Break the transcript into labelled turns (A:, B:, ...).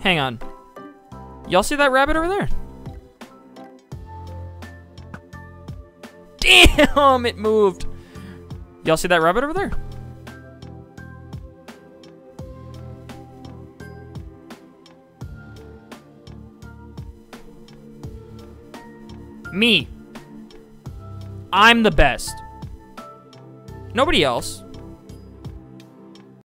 A: Hang on. Y'all see that rabbit over there? Damn, it moved. Y'all see that rabbit over there? Me. I'm the best. Nobody else.